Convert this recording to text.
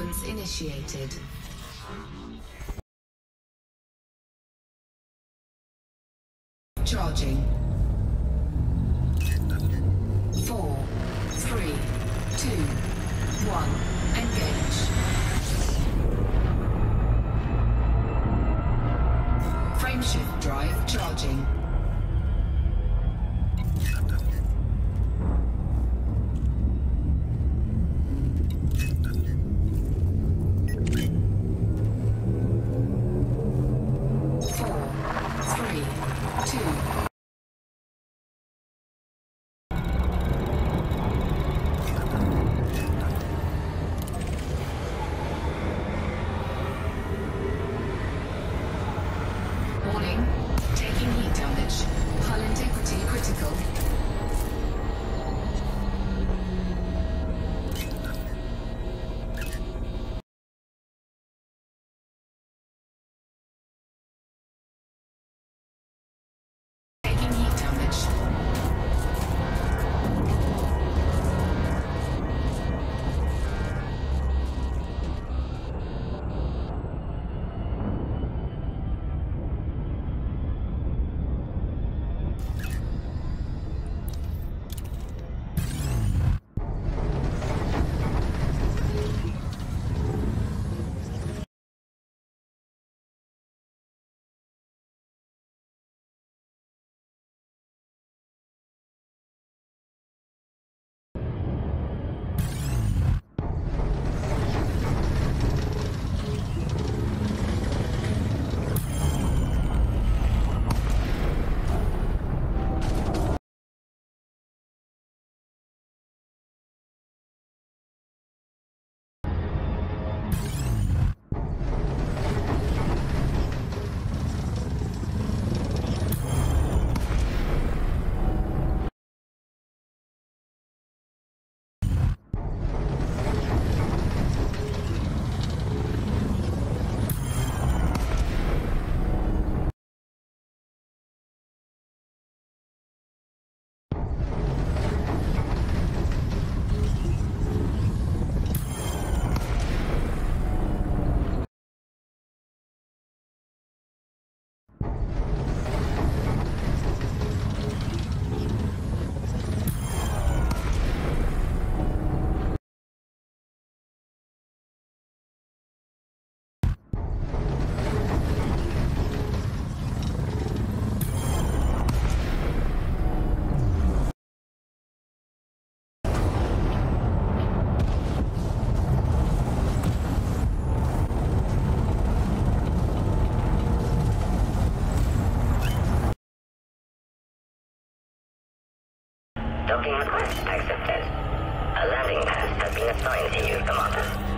sequence initiated. Docking request accepted. A landing pad has been assigned to you, Commander.